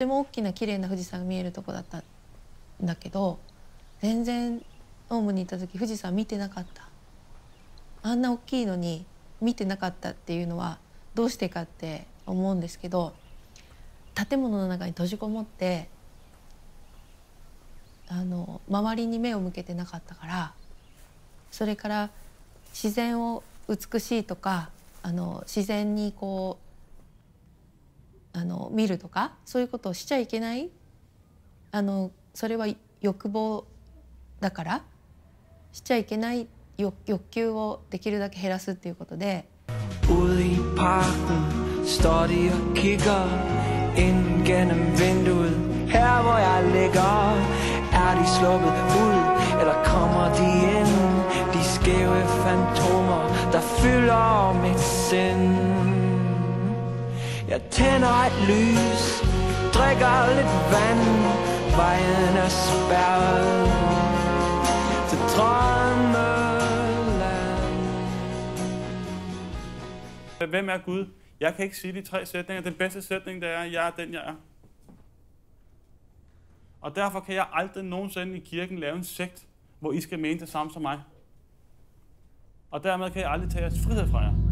ても大きな綺麗な富士山が見えるとこだったんだけど全然オウムに行った時富士山見てなかった。あんな大きいのに見てなかったっていうのはどうしてかって思うんですけど建物の中に閉じこもってあの周りに目を向けてなかったからそれから自然を美しいとかあの自然にこうあの見るとかそういうことをしちゃいけない？それは欲望だから？しちゃいけない？欲,求をできるだけ減らすっていうことで。Der fylder mit sind. Jeg tænder et lys, drikker lidt vand Vejen er spærret til drømmeland Hvem er Gud? Jeg kan ikke sige de tre sætninger. Den bedste sætning, der er, jeg er den, jeg er. Og derfor kan jeg aldrig nogensinde i kirken lave en sekt, hvor I skal mene det samme som mig. Og dermed kan jeg aldrig tage jeres frihed fra jer.